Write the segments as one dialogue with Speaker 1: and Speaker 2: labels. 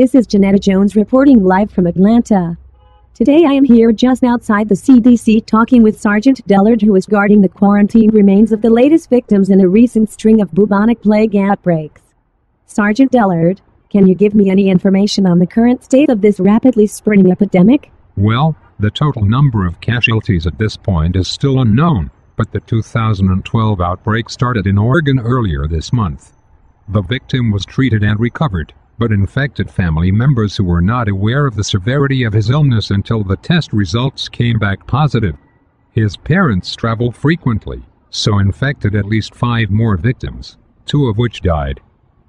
Speaker 1: This is Janetta Jones reporting live from Atlanta. Today I am here just outside the CDC talking with Sergeant Dellard who is guarding the quarantine remains of the latest victims in a recent string of bubonic plague outbreaks. Sergeant Dellard, can you give me any information on the current state of this rapidly spreading epidemic?
Speaker 2: Well, the total number of casualties at this point is still unknown, but the 2012 outbreak started in Oregon earlier this month. The victim was treated and recovered, but infected family members who were not aware of the severity of his illness until the test results came back positive. His parents travel frequently, so infected at least five more victims, two of which died.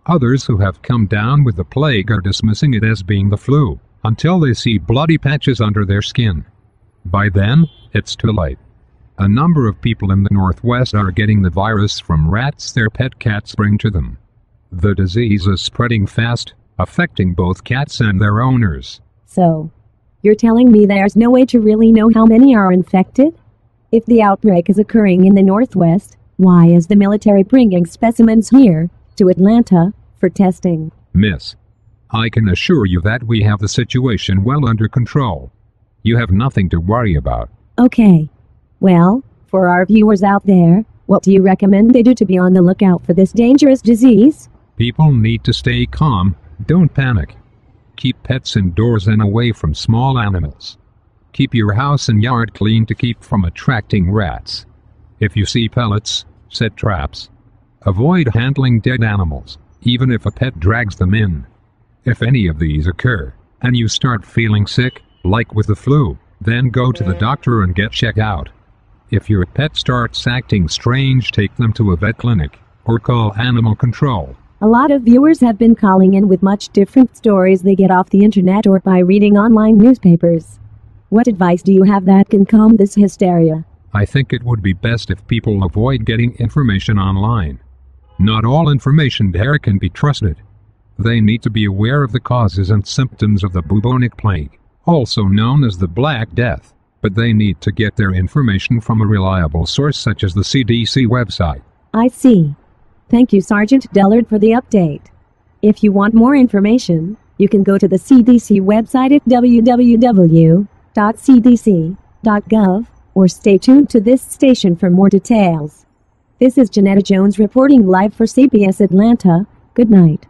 Speaker 2: Others who have come down with the plague are dismissing it as being the flu, until they see bloody patches under their skin. By then, it's too late. A number of people in the Northwest are getting the virus from rats their pet cats bring to them. The disease is spreading fast, affecting both cats and their owners.
Speaker 1: So, you're telling me there's no way to really know how many are infected? If the outbreak is occurring in the Northwest, why is the military bringing specimens here, to Atlanta, for testing?
Speaker 2: Miss, I can assure you that we have the situation well under control. You have nothing to worry about.
Speaker 1: Okay. Well, for our viewers out there, what do you recommend they do to be on the lookout for this dangerous disease?
Speaker 2: People need to stay calm, don't panic. Keep pets indoors and away from small animals. Keep your house and yard clean to keep from attracting rats. If you see pellets, set traps. Avoid handling dead animals, even if a pet drags them in. If any of these occur, and you start feeling sick, like with the flu, then go to the doctor and get checked out. If your pet starts acting strange, take them to a vet clinic, or call animal control.
Speaker 1: A lot of viewers have been calling in with much different stories they get off the internet or by reading online newspapers. What advice do you have that can calm this hysteria?
Speaker 2: I think it would be best if people avoid getting information online. Not all information there can be trusted. They need to be aware of the causes and symptoms of the bubonic plague, also known as the Black Death, but they need to get their information from a reliable source such as the CDC website.
Speaker 1: I see. Thank you, Sergeant Dellard, for the update. If you want more information, you can go to the CDC website at www.cdc.gov or stay tuned to this station for more details. This is Janetta Jones reporting live for CBS Atlanta. Good night.